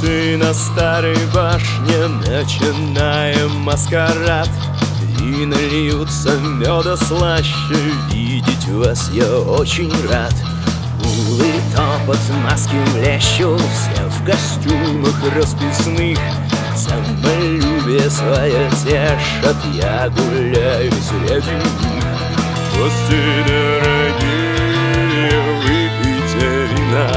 Птицы на старой башне Начинаем маскарад. И нальются меда слаще Видеть вас я очень рад. Улы топот, маски млещут Все в костюмах расписных. Самолюбие свое тешат Я гуляю среди них Гости дорогие, выпейте вина.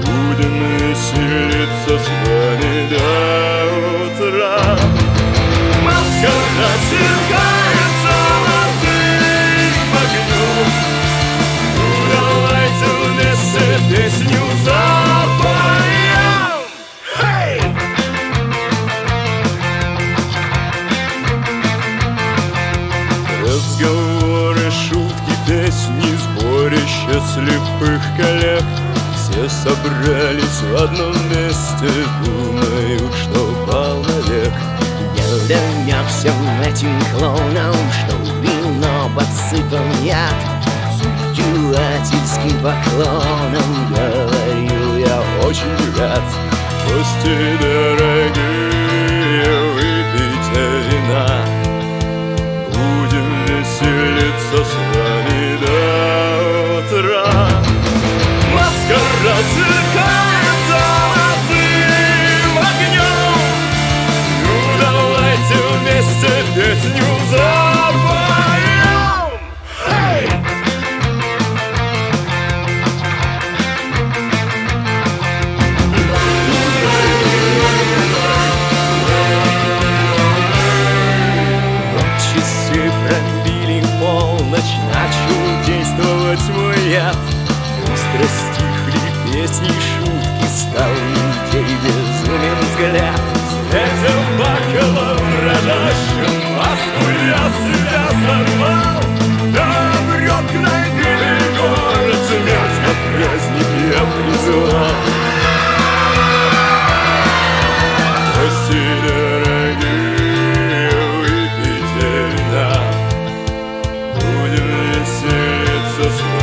Будем веселиться с вами до утра. Маскарад сверкает золотым огнем. Ну давайте вместе песню запоем. Хей! Разговоры, шутки, песни, сборище слепых коллег Все собрались в одном месте, думаю, что пал навек Не вернемся этим клоунам, что вино подсыпан яд. С издевательским поклоном говорю я очень рад Гости дорогие, подряд Страстихли песни, шутки Стал людей безумен взгляд. Светил факелом продаж Москву я себя сорвал. Да врет на гибель город Смерть на праздник я призвал Прости, дорогие, выпейте вина Будем веселиться с